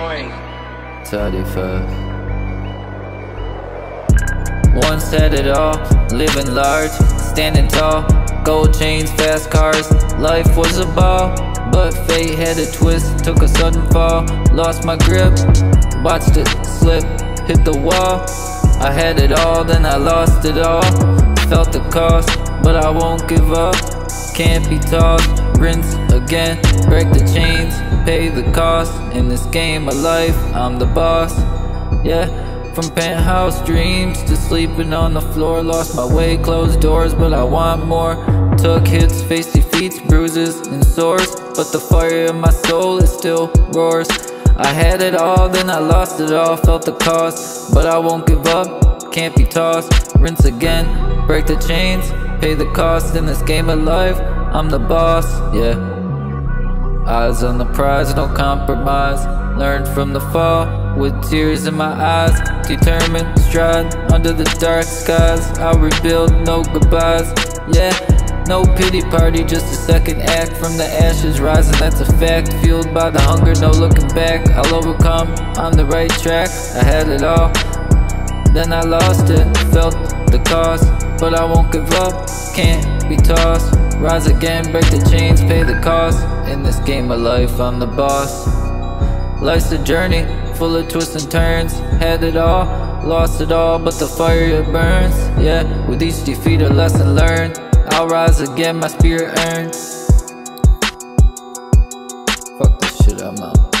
destroying. 31st. Once had it all, living large, standing tall, gold chains, fast cars. Life was a ball, but fate had a twist, took a sudden fall. Lost my grip, watched it slip, hit the wall. I had it all, then I lost it all. Felt the cost, but I won't give up. Can't be tossed, rinse again, break the chains, pay the cost. In this game of life, I'm the boss. Yeah, from penthouse dreams to sleeping on the floor. Lost my way, closed doors, but I want more. Took hits, faced defeats, bruises, and sores. But the fire in my soul, it still roars. I had it all, then I lost it all. Felt the cost, but I won't give up. Can't be tossed, rinse again, break the chains, pay the cost in this game of life. I'm the boss, yeah. Eyes on the prize, no compromise. Learned from the fall with tears in my eyes. Determined, stride under the dark skies. I'll rebuild, no goodbyes. Yeah, no pity party, just a second act from the ashes rising. That's a fact. Fueled by the hunger, no looking back. I'll overcome, on the right track. I had it all, then I lost it. Felt the cost, but I won't give up. Can't be tossed. Rise again, break the chains, pay the cost. In this game of life, I'm the boss. Life's a journey, full of twists and turns. Had it all, lost it all, but the fire it burns. Yeah, with each defeat a lesson learned. I'll rise again, my spirit earns. Fuck this shit, I'm out.